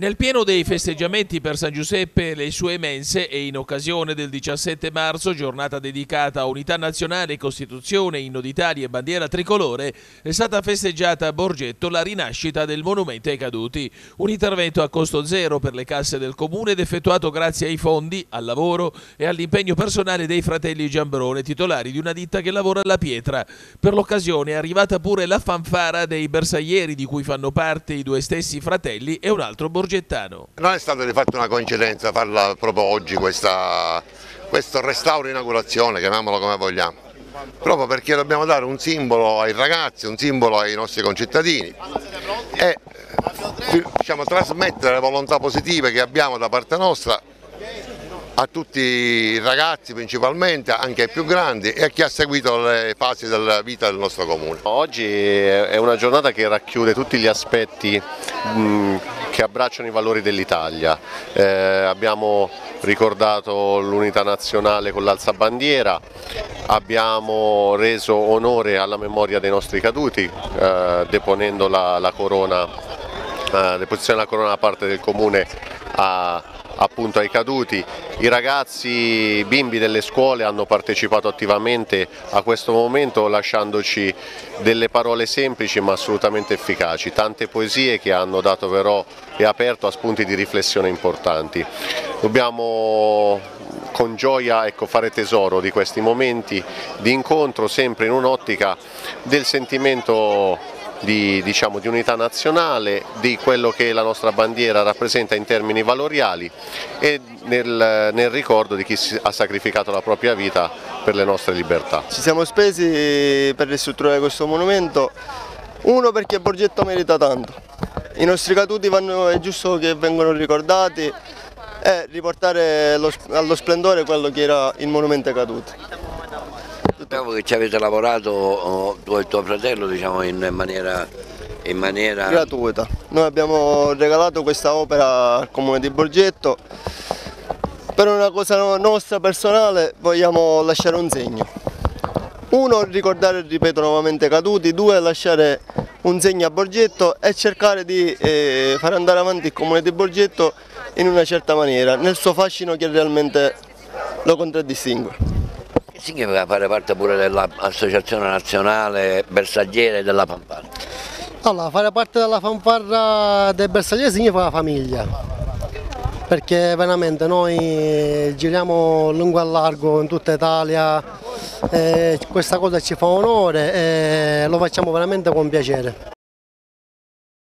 Nel pieno dei festeggiamenti per San Giuseppe e le sue mense e in occasione del 17 marzo, giornata dedicata a Unità Nazionale, Costituzione, Inno d'Italia e Bandiera Tricolore, è stata festeggiata a Borgetto la rinascita del monumento ai caduti. Un intervento a costo zero per le casse del comune ed effettuato grazie ai fondi, al lavoro e all'impegno personale dei fratelli Giambrone, titolari di una ditta che lavora alla pietra. Per l'occasione è arrivata pure la fanfara dei bersaglieri di cui fanno parte i due stessi fratelli e un altro borgettano. Non è stata di fatto una coincidenza farla proprio oggi questa, questo restauro inaugurazione, chiamiamolo come vogliamo, proprio perché dobbiamo dare un simbolo ai ragazzi, un simbolo ai nostri concittadini e diciamo, trasmettere le volontà positive che abbiamo da parte nostra a tutti i ragazzi principalmente, anche ai più grandi e a chi ha seguito le fasi della vita del nostro comune. Oggi è una giornata che racchiude tutti gli aspetti che abbracciano i valori dell'Italia. Eh, abbiamo ricordato l'unità nazionale con l'alzabandiera, abbiamo reso onore alla memoria dei nostri caduti eh, deponendo la, la corona, eh, deposizione della corona da parte del comune a, appunto ai caduti. I ragazzi, i bimbi delle scuole hanno partecipato attivamente a questo momento lasciandoci delle parole semplici ma assolutamente efficaci, tante poesie che hanno dato però e aperto a spunti di riflessione importanti. Dobbiamo con gioia ecco, fare tesoro di questi momenti di incontro sempre in un'ottica del sentimento di, diciamo, di, unità nazionale, di quello che la nostra bandiera rappresenta in termini valoriali e nel, nel ricordo di chi ha sacrificato la propria vita per le nostre libertà. Ci siamo spesi per ristrutturare questo monumento, uno perché Borgetto merita tanto, i nostri caduti vanno, è giusto che vengano ricordati e riportare lo, allo splendore quello che era il monumento ai caduti. Sapevo che ci avete lavorato oh, tu e tuo fratello diciamo, in, maniera, in maniera... gratuita. Noi abbiamo regalato questa opera al comune di Borgetto. Per una cosa nostra personale vogliamo lasciare un segno. Uno, ricordare, ripeto nuovamente, caduti, due, lasciare un segno a Borgetto e cercare di eh, far andare avanti il comune di Borgetto in una certa maniera, nel suo fascino che realmente lo contraddistingue significa fare parte pure dell'Associazione Nazionale Bersagliere della Fanfarra? Allora, fare parte della fanfarra del bersagliere significa famiglia, perché veramente noi giriamo lungo e largo in tutta Italia, questa cosa ci fa onore e lo facciamo veramente con piacere.